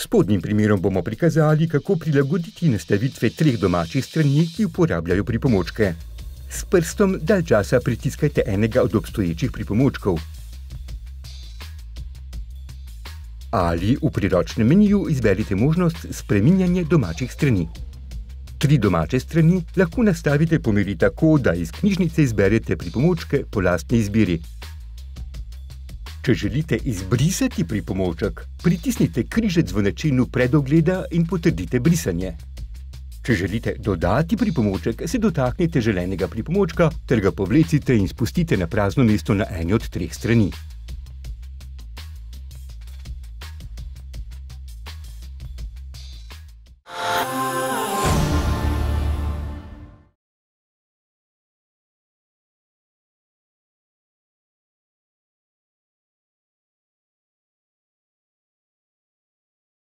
spodnjim primerom bomo prikazali, kako prilagoditi nastavitve treh domačih strani, ki uporabljajo pripomočke. S prstom dalj časa pritiskajte enega od obstoječih pripomočkov. Ali v priročnem meniju izberite možnost spreminjanja domačih strani. Tri domače strani lahko nastavite po meri tako, da iz knjižnice izberete pripomočke po lastni izbiri. Če želite izbrisati pripomoček, pritisnite križec v načinu predogleda in potrdite brisanje. Če želite dodati pripomoček, se dotaknite želenega pripomočka ter ga povlecite in spustite na prazno mesto na eni od treh strani.